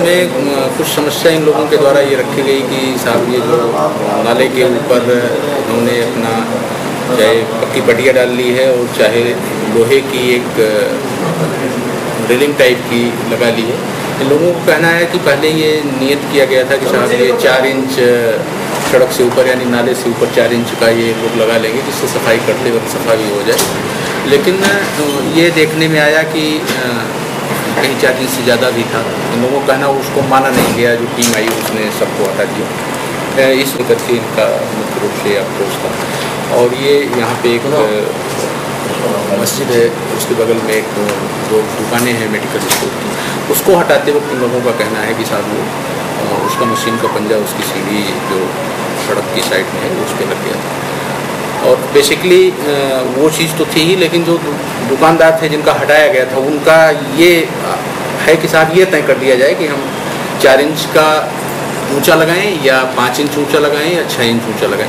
इसमें कुछ समस्या इन लोगों के द्वारा ये रखी गई कि साहब ये जो नाले के ऊपर उन्होंने अपना, चाहे पक्की पटिया डाल ली है और चाहे लोहे की एक रेलिंग टाइप की लगा ली है। इन लोगों को कहना है कि पहले ये नियत किया गया था कि साहब ये चार इंच सड़क से ऊपर यानी नाले से ऊपर चार इंच का ये लोग लगा लेंगे जिससे सफ़ाई करते वक्त सफ़ाई हो जाए। लेकिन ये देखने में आया कि कहीं चार इंच से ज़्यादा भी था इन लोगों का कहना उसको माना नहीं गया जो टीम आई उसने सबको हटा दिया। इस करके इनका मुख्य रूप से अप्रोच था। और ये यहाँ पे एक मस्जिद है उसके बगल में एक दो दुकानें हैं मेडिकल स्टोर की। उसको हटाते वक्त इन लोगों का कहना है कि साहब वो उसका मशीन का पंजा उसकी सीढ़ी जो सड़क की साइड में है उस पर लग गया था। और बेसिकली वो चीज़ तो थी ही, लेकिन जो दुकानदार थे जिनका हटाया गया था, उनका ये है कि साहब ये तय कर दिया जाए कि हम चार इंच का ऊँचा लगाएँ या पाँच इंच ऊँचा लगाएँ या छः इंच ऊँचा लगाएँ।